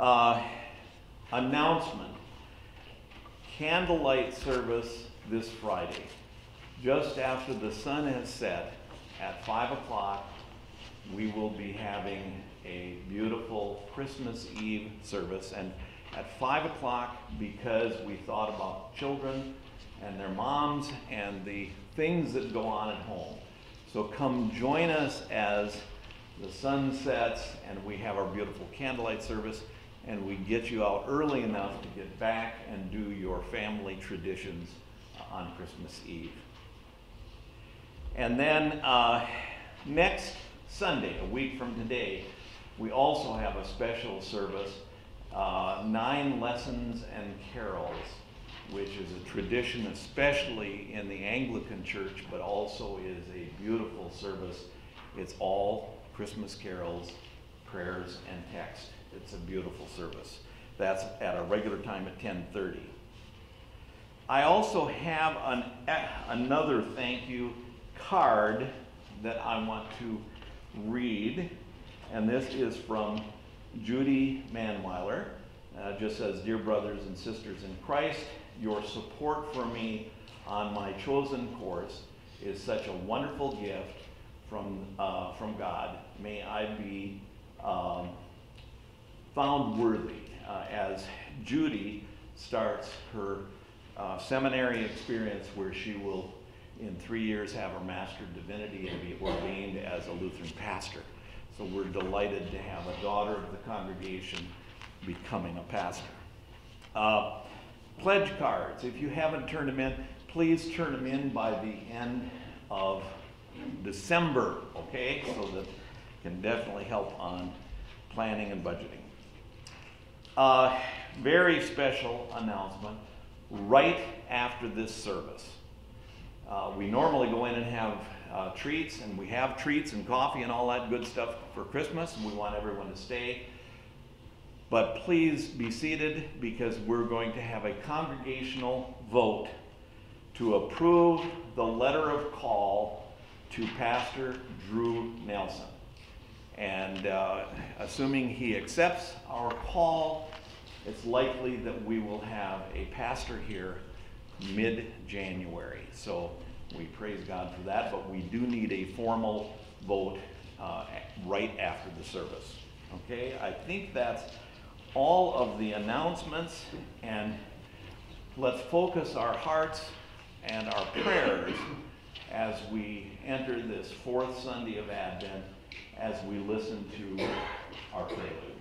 Uh, announcement candlelight service this Friday. Just after the sun has set at 5 o'clock, we will be having a beautiful Christmas Eve service. And at 5 o'clock, because we thought about children and their moms and the things that go on at home. So come join us as the sun sets and we have our beautiful candlelight service and we get you out early enough to get back and do your family traditions on Christmas Eve. And then uh, next Sunday, a week from today, we also have a special service, uh, Nine Lessons and Carols, which is a tradition, especially in the Anglican Church, but also is a beautiful service. It's all Christmas carols, prayers, and text. It's a beautiful service. That's at a regular time at 10:30. I also have an, another thank you card that I want to read, and this is from Judy Manweiler. Uh, just says, Dear brothers and sisters in Christ, your support for me on my chosen course is such a wonderful gift from, uh, from God. May I be um, found worthy uh, as Judy starts her uh, seminary experience where she will, in three years, have her Master of Divinity and be ordained as a Lutheran pastor. So we're delighted to have a daughter of the congregation becoming a pastor. Uh, pledge cards, if you haven't turned them in, please turn them in by the end of December, okay? So that can definitely help on planning and budgeting. Uh, very special announcement right after this service. Uh, we normally go in and have uh, treats, and we have treats and coffee and all that good stuff for Christmas, and we want everyone to stay. But please be seated because we're going to have a congregational vote to approve the letter of call to Pastor Drew Nelson. And uh, assuming he accepts our call, it's likely that we will have a pastor here mid-January. So we praise God for that, but we do need a formal vote uh, right after the service. Okay, I think that's all of the announcements, and let's focus our hearts and our prayers as we enter this fourth Sunday of Advent as we listen to our prelude.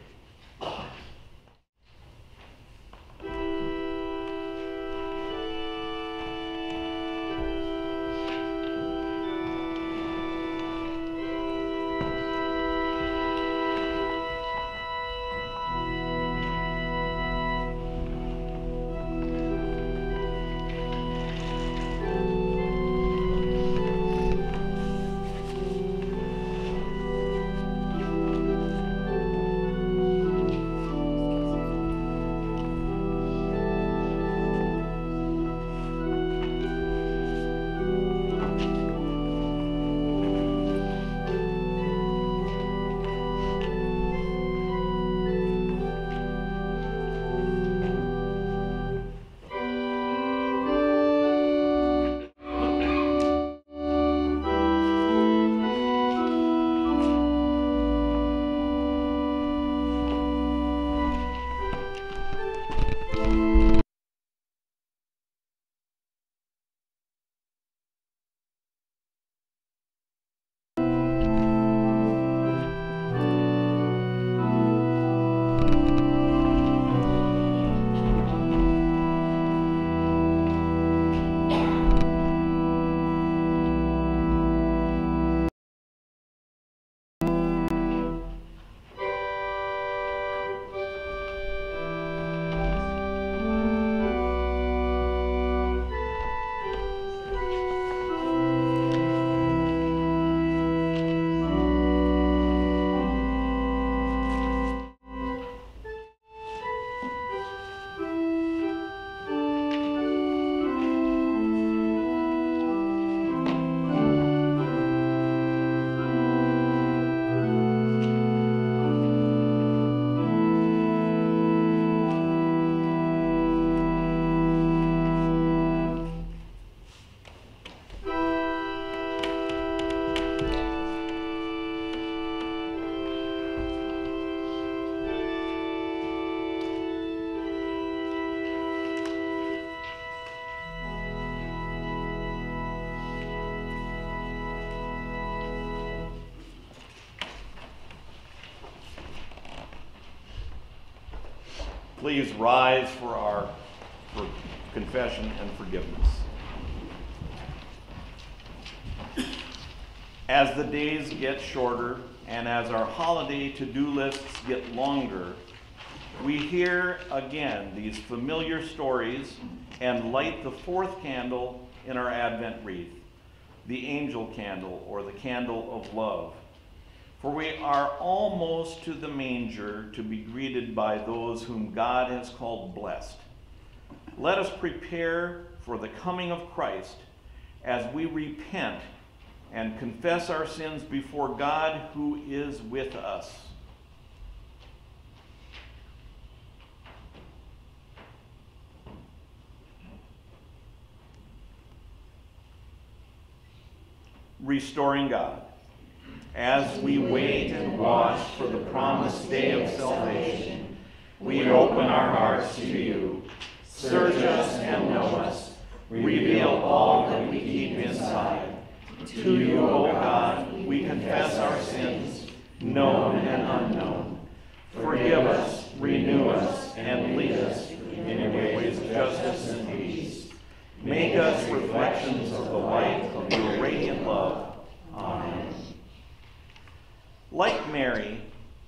Please rise for our for confession and forgiveness. As the days get shorter and as our holiday to do lists get longer, we hear again these familiar stories and light the fourth candle in our Advent wreath, the angel candle or the candle of love. For we are almost to the manger to be greeted by those whom God has called blessed. Let us prepare for the coming of Christ as we repent and confess our sins before God who is with us. Restoring God. As we wait and watch for the promised day of salvation, we open our hearts to you. Search us and know us. Reveal all that we keep inside. To you, O God, we confess our sins, known and unknown. Forgive us, renew us, and lead us in ways of justice and peace. Make us reflections of the light of your radiant love. Amen. Like Mary,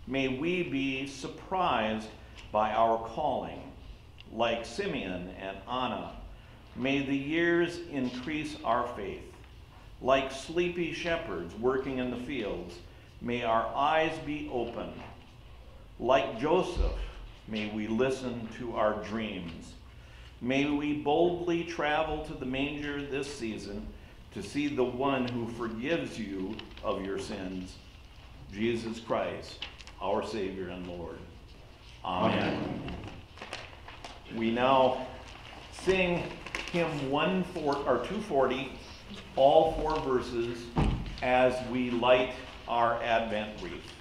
may we be surprised by our calling. Like Simeon and Anna, may the years increase our faith. Like sleepy shepherds working in the fields, may our eyes be open. Like Joseph, may we listen to our dreams. May we boldly travel to the manger this season to see the one who forgives you of your sins, Jesus Christ, our Savior and Lord. Amen. We now sing hymn 140 or 240 all four verses as we light our Advent wreath.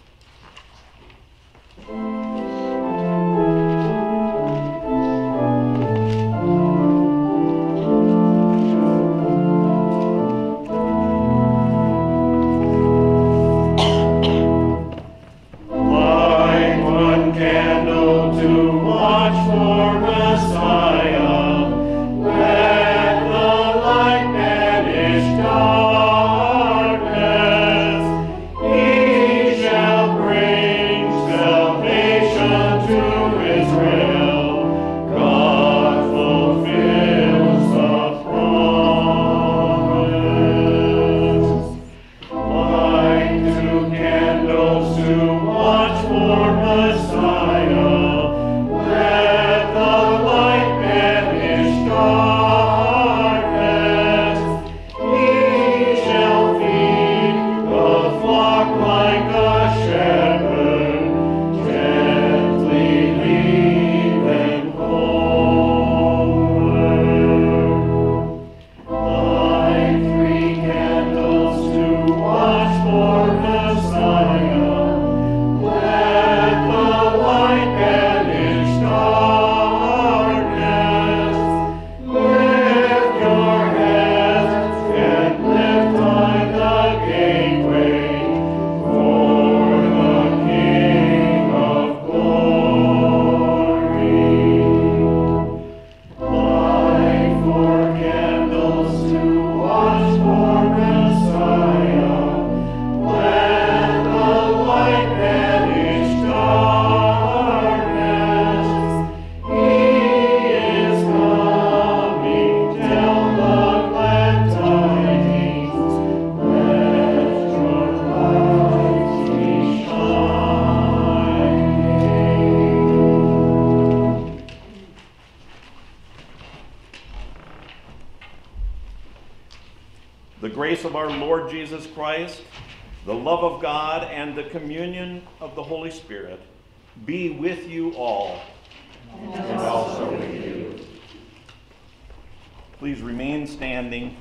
remain standing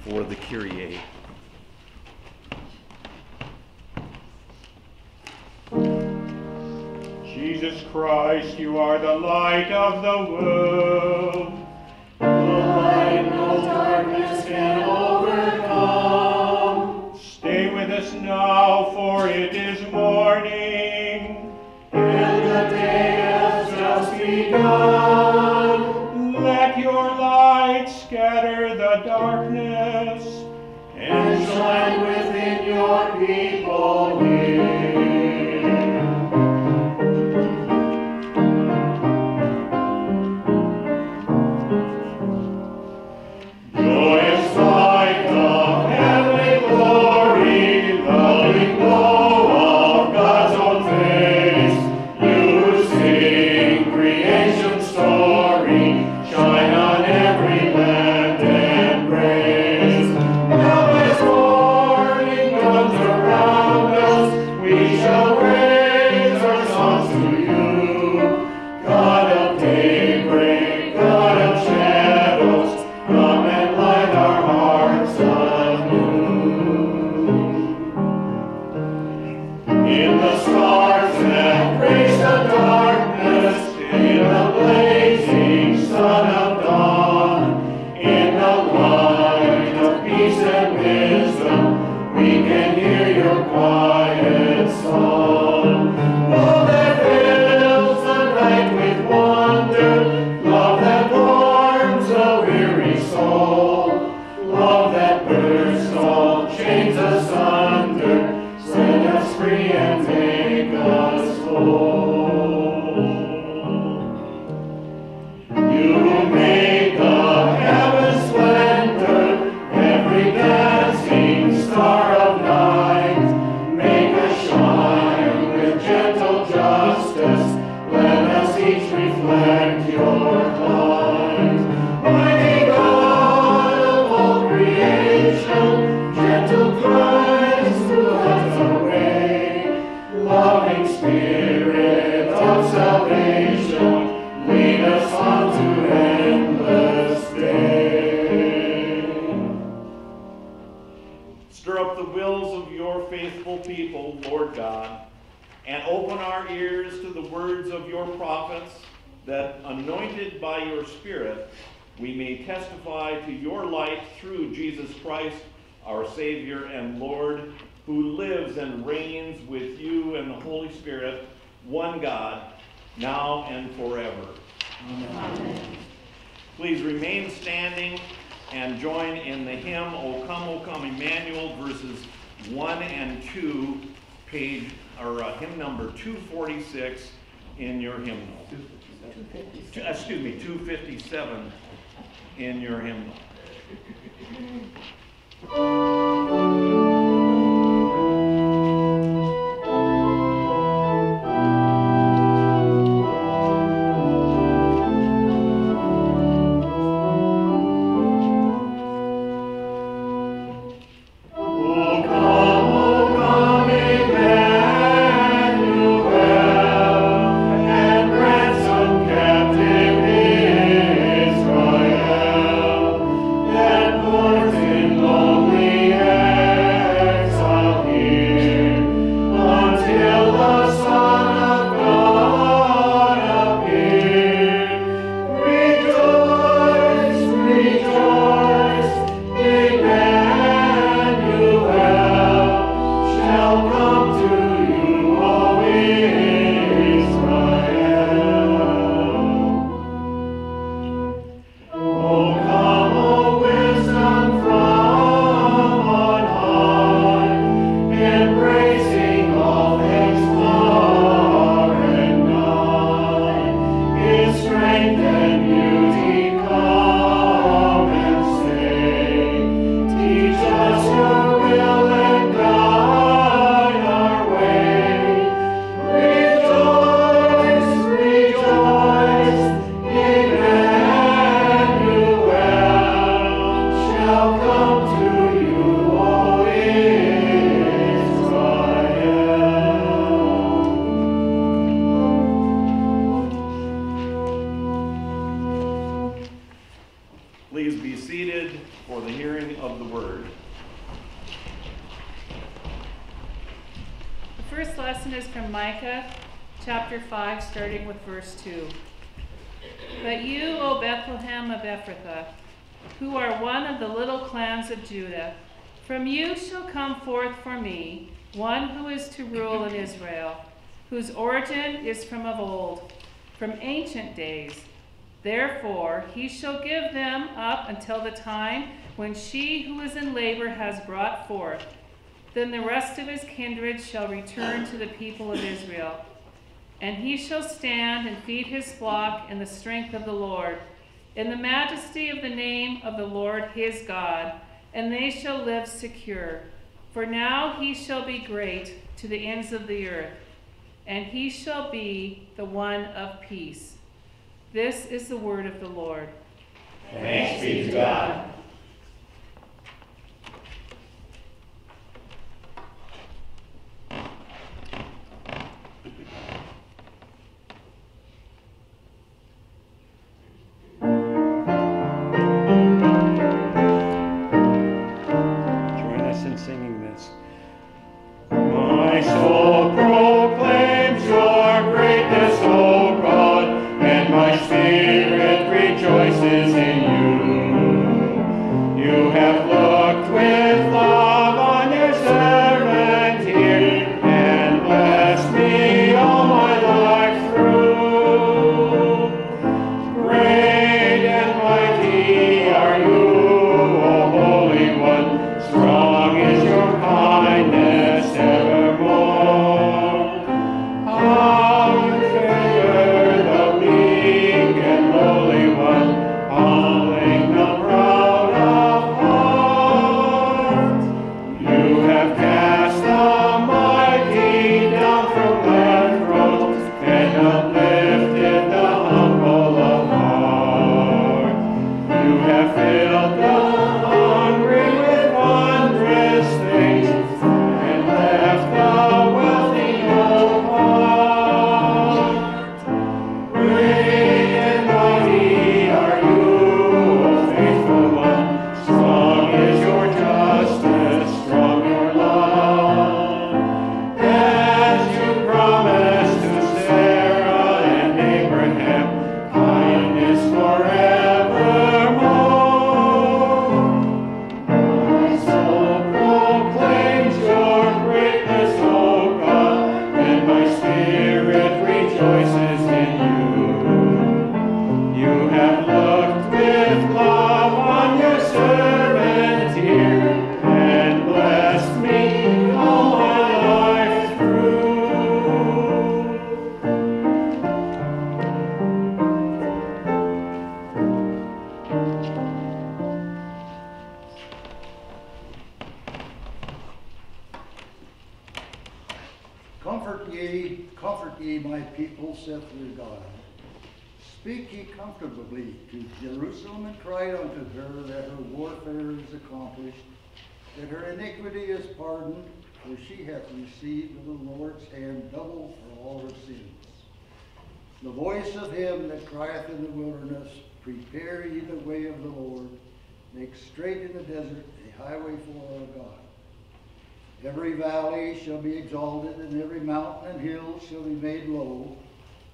for the Kyrie. Jesus Christ, you are the light of the world. The light no darkness can overcome. Stay with us now, for it is morning. And the day has just begun scatter the darkness and shine within your people. now and forever. Amen. Please remain standing and join in the hymn, O Come, O Come, Emmanuel, verses 1 and 2, page, or uh, hymn number 246 in your hymnal. Uh, excuse me, 257 in your hymnal. lesson is from Micah chapter 5, starting with verse 2. But you, O Bethlehem of Ephrathah, who are one of the little clans of Judah, from you shall come forth for me one who is to rule in Israel, whose origin is from of old, from ancient days. Therefore, he shall give them up until the time when she who is in labor has brought forth then the rest of his kindred shall return to the people of Israel. And he shall stand and feed his flock in the strength of the Lord, in the majesty of the name of the Lord his God, and they shall live secure. For now he shall be great to the ends of the earth, and he shall be the one of peace. This is the word of the Lord. Thanks be to God. Saith your God. Speak ye comfortably to Jerusalem, and cry unto her that her warfare is accomplished, that her iniquity is pardoned, for she hath received of the Lord's hand double for all her sins. The voice of him that crieth in the wilderness, Prepare ye the way of the Lord, make straight in the desert a highway for our God. Every valley shall be exalted, and every mountain and hill shall be made low,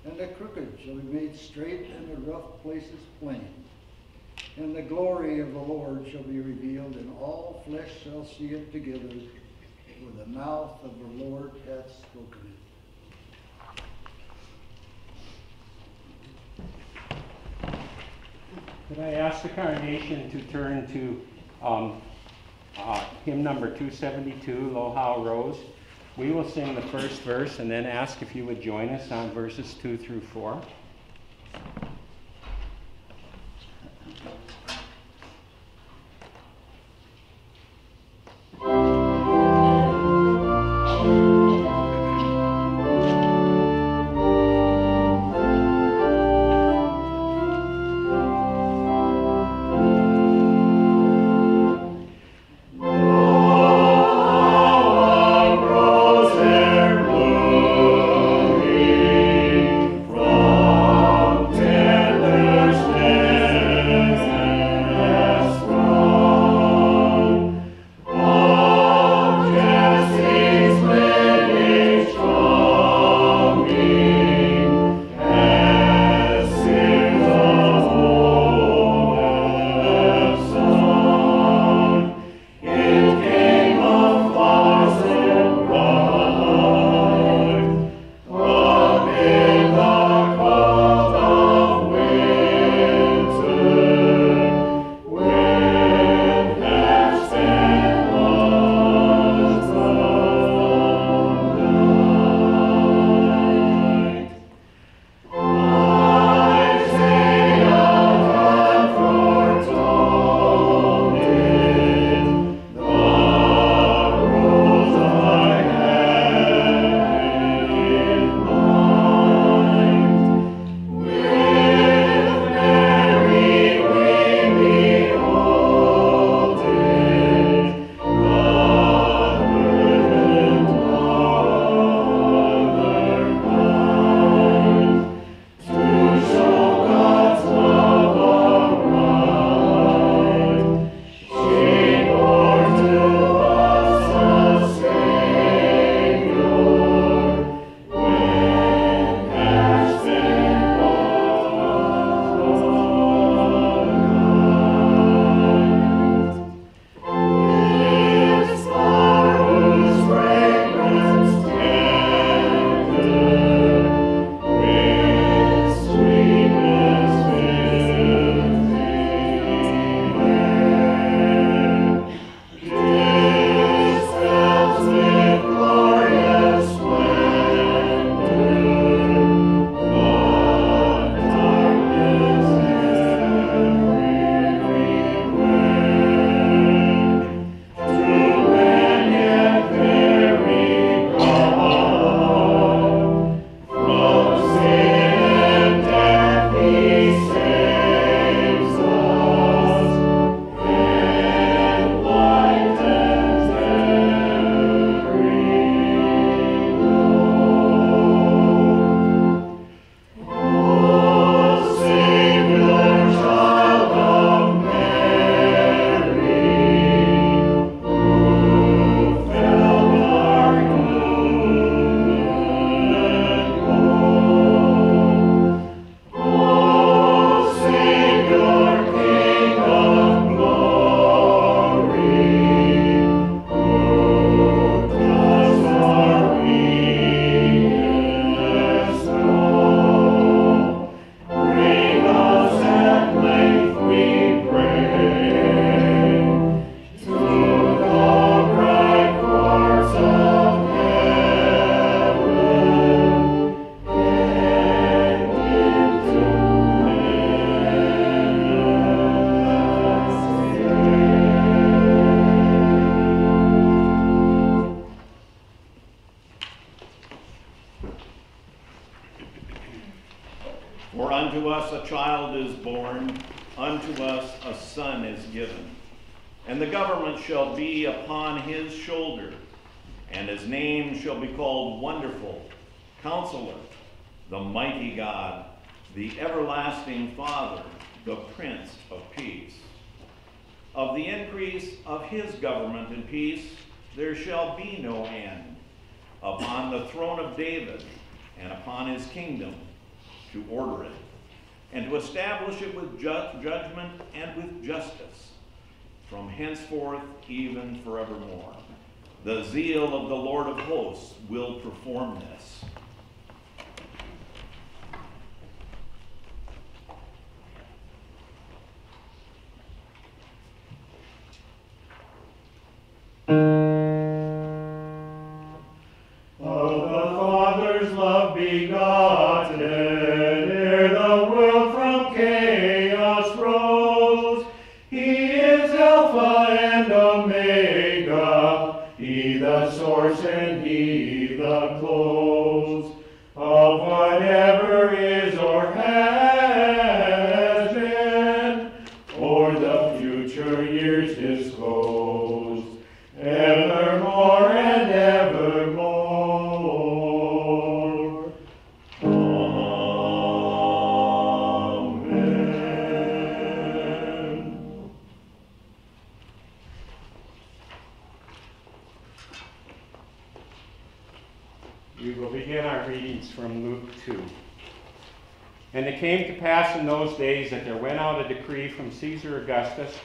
and the crooked shall be made straight, and the rough places plain. And the glory of the Lord shall be revealed, and all flesh shall see it together, for the mouth of the Lord hath spoken it. Could I ask the congregation to turn to um, uh, hymn number 272, Lo How Rose? We will sing the first verse and then ask if you would join us on verses 2 through 4. Child is born, unto us a son is given. And the government shall be upon his shoulder, and his name shall be called Wonderful, Counselor, the Mighty God, the Everlasting Father, the Prince of Peace. Of the increase of his government and peace there shall be no end, upon the throne of David and upon his kingdom, to order it, and to establish it with ju- judgment and with justice, from henceforth even forevermore. The zeal of the Lord of hosts will perform this. Of readings from Luke 2. And it came to pass in those days that there went out a decree from Caesar Augustus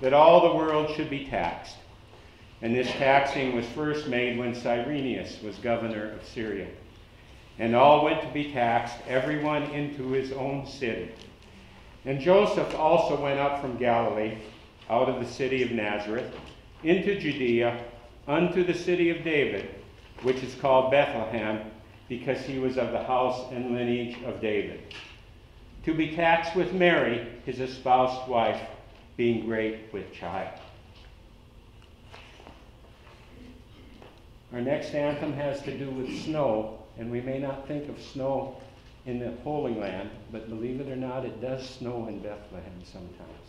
that all the world should be taxed. And this taxing was first made when Cyrenius was governor of Syria. And all went to be taxed, everyone into his own city. And Joseph also went up from Galilee, out of the city of Nazareth, into Judea, unto the city of David, which is called Bethlehem, because he was of the house and lineage of David, to be taxed with Mary, his espoused wife, being great with child. Our next anthem has to do with snow, and we may not think of snow in the Holy Land, but believe it or not, it does snow in Bethlehem sometimes.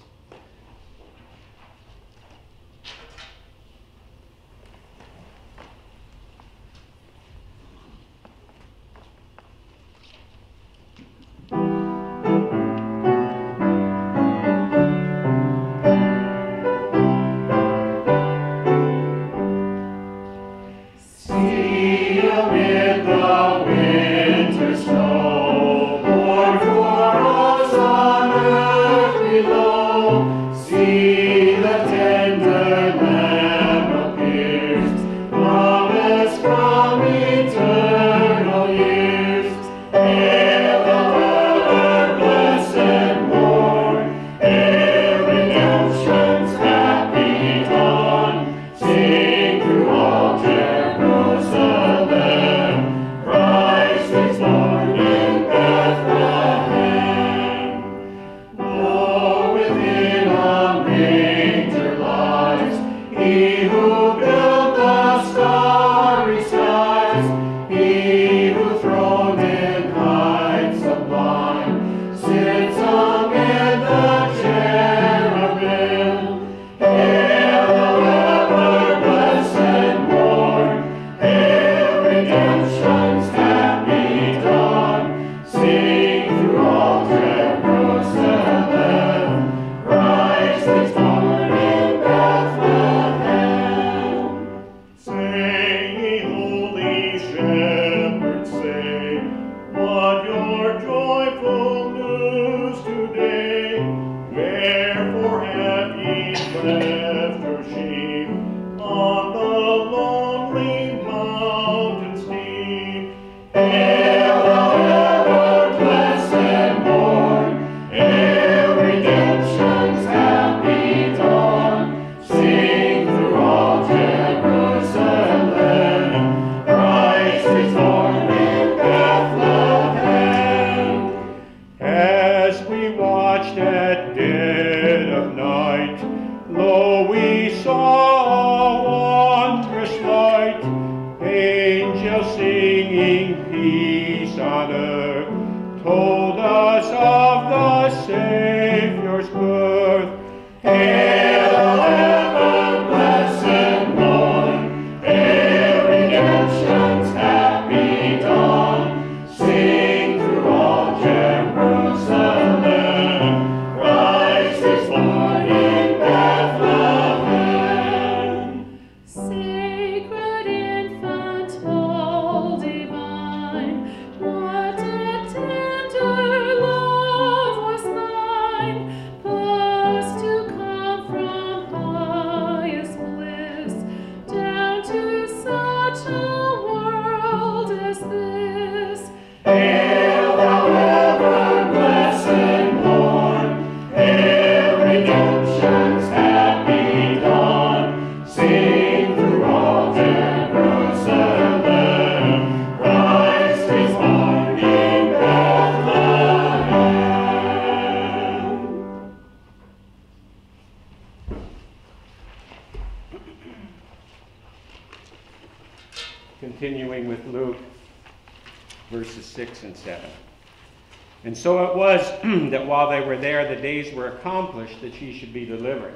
That she should be delivered.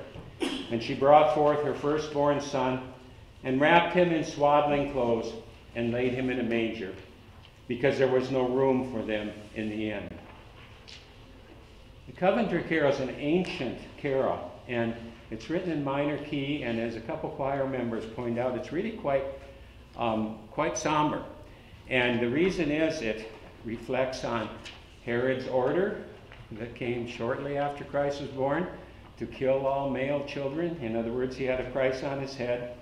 And she brought forth her firstborn son, and wrapped him in swaddling clothes, and laid him in a manger, because there was no room for them in the inn. The Coventry Carol is an ancient carol, and it's written in minor key, and as a couple choir members point out, it's really quite, um, quite somber. And the reason is it reflects on Herod's order that came shortly after Christ was born to kill all male children. In other words, he had a price on his head.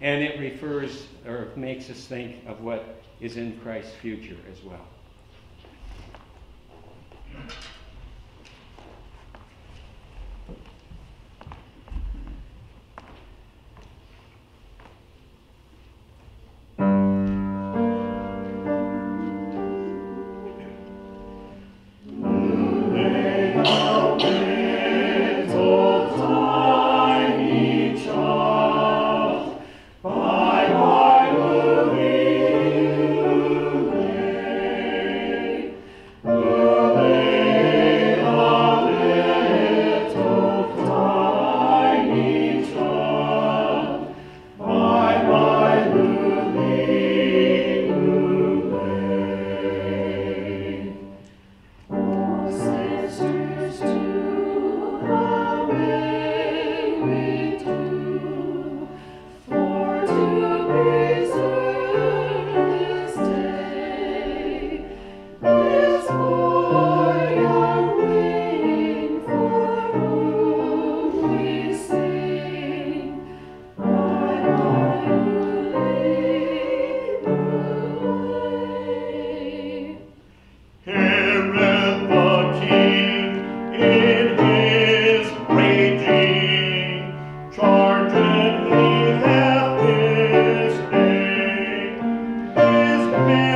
And it refers or makes us think of what is in Christ's future as well. His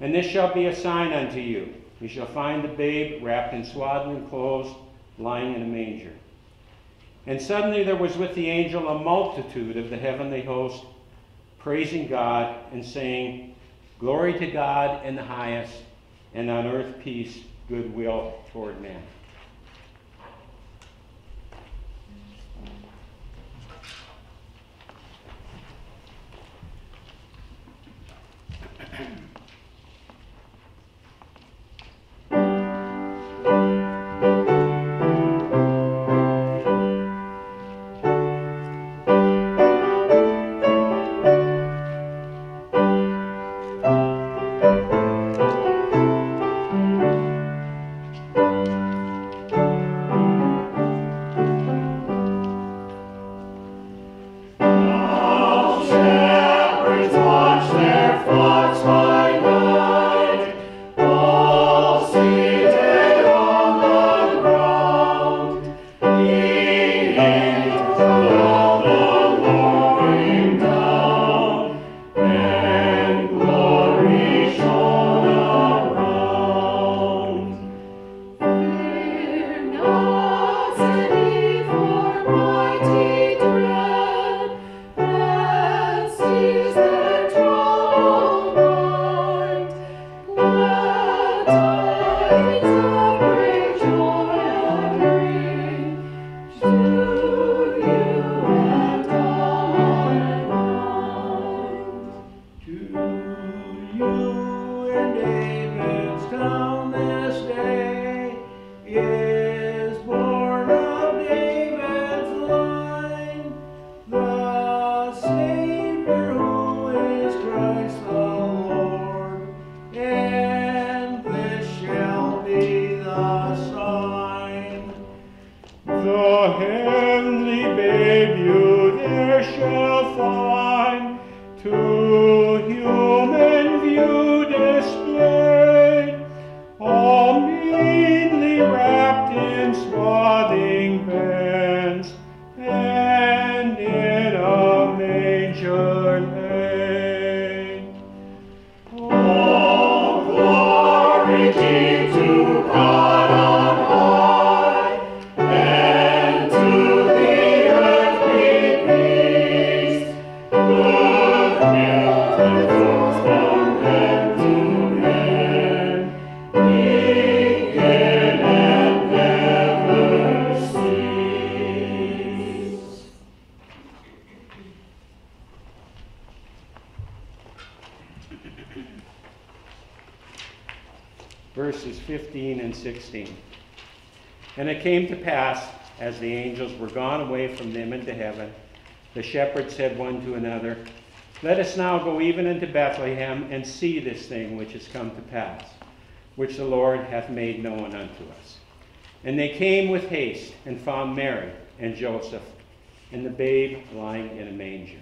And this shall be a sign unto you. You shall find the babe wrapped in swaddling clothes, lying in a manger. And suddenly there was with the angel a multitude of the heavenly host, praising God and saying, Glory to God in the highest, and on earth peace, goodwill toward men. And it came to pass, as the angels were gone away from them into heaven, the shepherds said one to another, Let us now go even into Bethlehem and see this thing which is come to pass, which the Lord hath made known unto us. And they came with haste and found Mary and Joseph and the babe lying in a manger.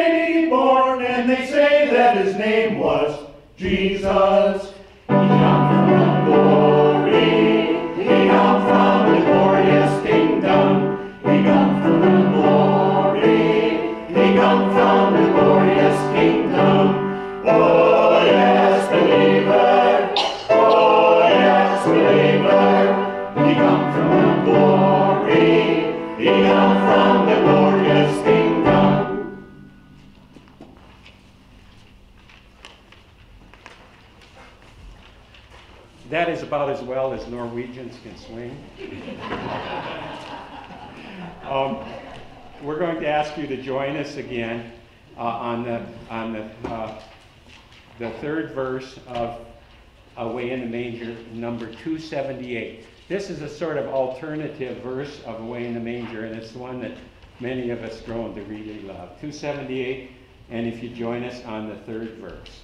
Baby born, and they say that his name was Jesus. Can swing. Um, We're going to ask you to join us again uh, on the, on the, uh, the third verse of Away in the Manger, number 278. This is a sort of alternative verse of Away in the Manger, and it's the one that many of us grown to really love. 278, and if you join us on the third verse.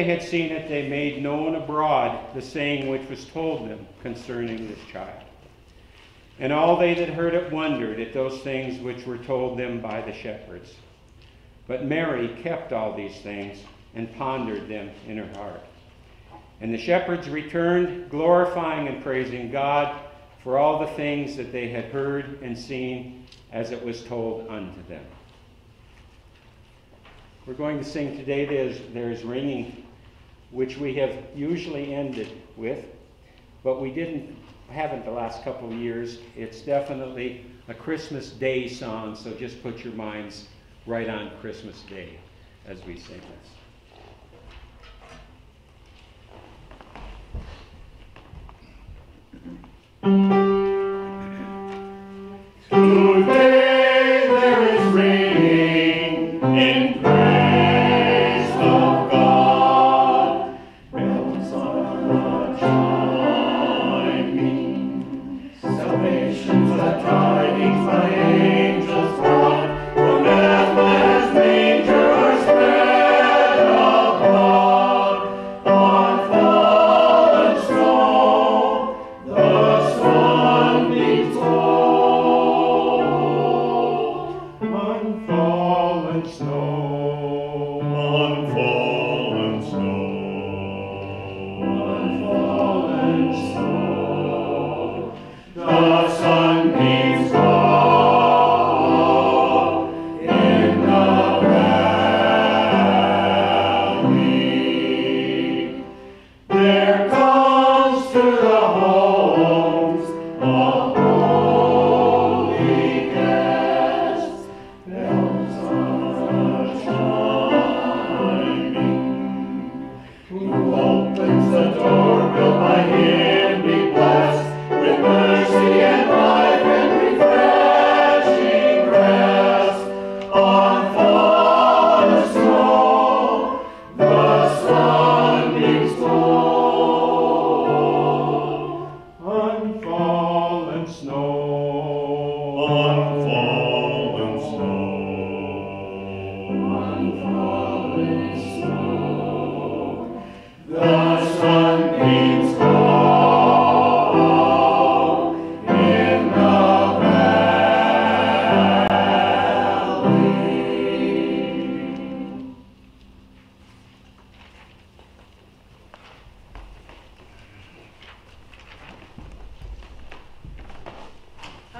They had seen it, they made known abroad the saying which was told them concerning this child. And all they that heard it wondered at those things which were told them by the shepherds. But Mary kept all these things and pondered them in her heart. And the shepherds returned, glorifying and praising God for all the things that they had heard and seen as it was told unto them. We're going to sing today, There's, There's Ringing, which we have usually ended with, but we didn't haven't the last couple of years. It's definitely a Christmas Day song, so just put your minds right on Christmas Day as we sing this. Today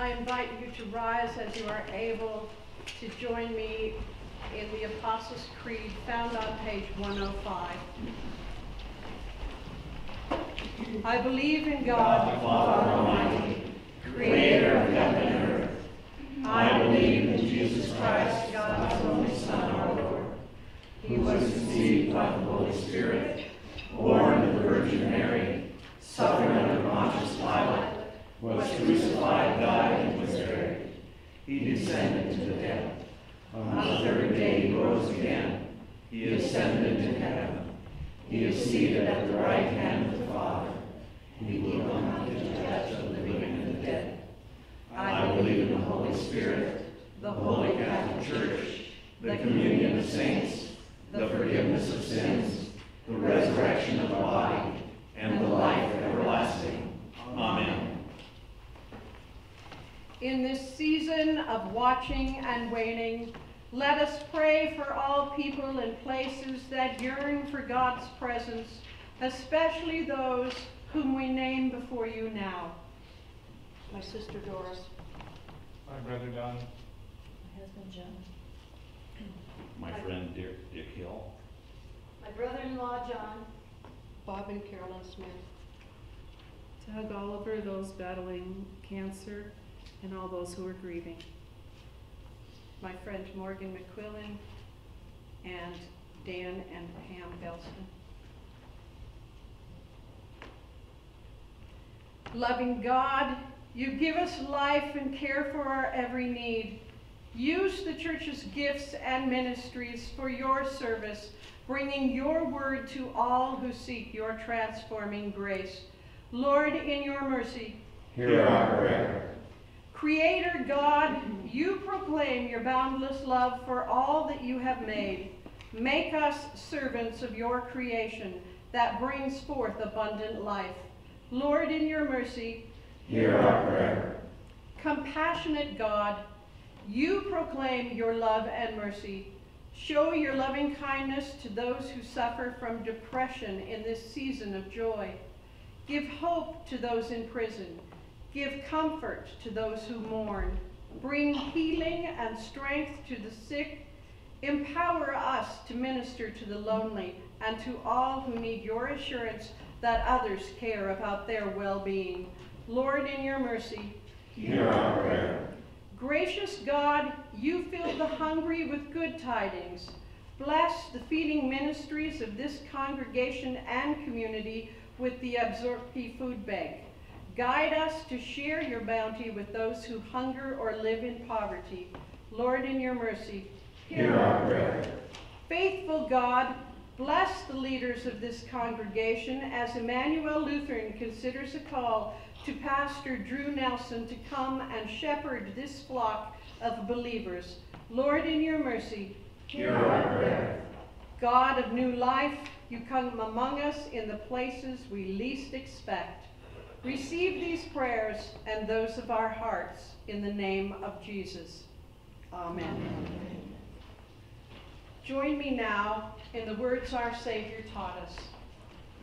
I invite you to rise as you are able to join me in the Apostles' Creed found on page 105. I believe in God, the Father Almighty, creator of heaven and earth. I believe in Jesus Christ, God's only Son, our Lord. He was conceived by the Holy Spirit, born of the Virgin Mary, suffered under Pontius Pilate, was crucified, died, and was buried. He descended to the dead. On the third day he rose again. He ascended into heaven. He is seated at the right hand of the Father. He will come to judge the living and the dead. I believe in the Holy Spirit, the Holy Catholic Church, the communion of saints, the forgiveness of sins, the resurrection of the body, and the life everlasting. Amen. In this season of watching and waiting, let us pray for all people and places that yearn for God's presence, especially those whom we name before you now. My sister Doris. My brother Don. My husband John. My friend Dick, Dick Hill. My brother-in-law John. Bob and Carolyn Smith. Doug Oliver, those battling cancer, and all those who are grieving. My friend Morgan McQuillan and Dan and Pam Belston. Loving God, you give us life and care for our every need. Use the church's gifts and ministries for your service, bringing your word to all who seek your transforming grace. Lord, in your mercy, Hear our prayer. Creator God, you proclaim your boundless love for all that you have made. Make us servants of your creation that brings forth abundant life. Lord, in your mercy, Hear our prayer. Compassionate God, you proclaim your love and mercy. Show your loving kindness to those who suffer from depression in this season of joy. Give hope to those in prison. Give comfort to those who mourn. Bring healing and strength to the sick. Empower us to minister to the lonely and to all who need your assurance that others care about their well-being. Lord, in your mercy, Hear our prayer. Gracious God, you fill the hungry with good tidings. Bless the feeding ministries of this congregation and community with the Absarokee Food Bank. Guide us to share your bounty with those who hunger or live in poverty. Lord, in your mercy, Hear our prayer. Faithful God, bless the leaders of this congregation as Immanuel Lutheran considers a call to Pastor Drew Nelson to come and shepherd this flock of believers. Lord, in your mercy, Hear our prayer. God of new life, you come among us in the places we least expect. Receive these prayers and those of our hearts in the name of Jesus. Amen. Join me now in the words our Savior taught us.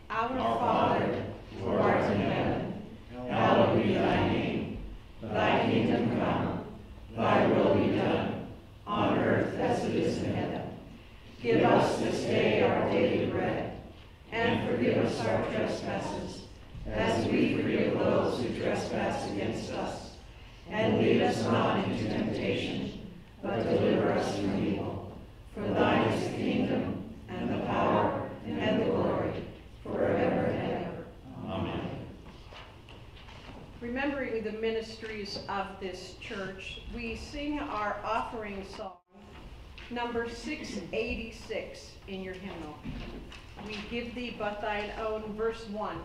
Our Our Father, who art in heaven, hallowed be thy name. Thy kingdom come, thy will be done, on earth as it is in heaven. Give us this day our daily bread, and forgive us our trespasses, as we forgive those who trespass against us. And lead us not into temptation, but deliver us from evil. For thine is the kingdom, and the power, and the glory, forever and ever. Amen. Remembering the ministries of this church, we sing our offering song, number 686 in your hymnal. We give thee but thine own, verse 1.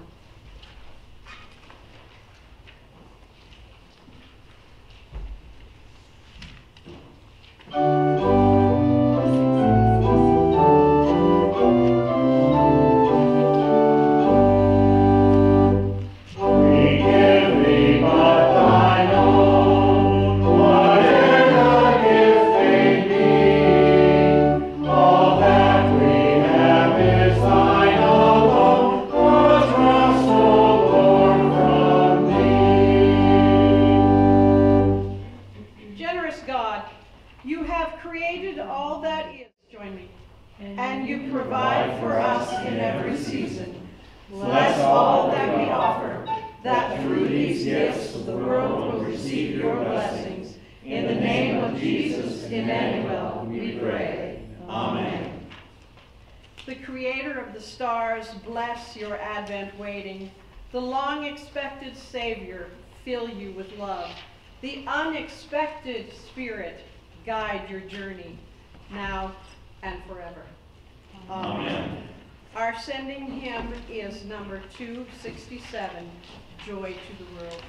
We you have created all that is, join me, and you provide for us in every season. Bless all that we offer, that through these gifts the world will receive your blessings. In the name of Jesus, Emmanuel, we pray. Amen. The creator of the stars, bless your advent waiting. The long expected Savior, fill you with love. The unexpected Spirit, guide your journey, now and forever. Um, Amen. Our sending hymn is number 267, Joy to the World.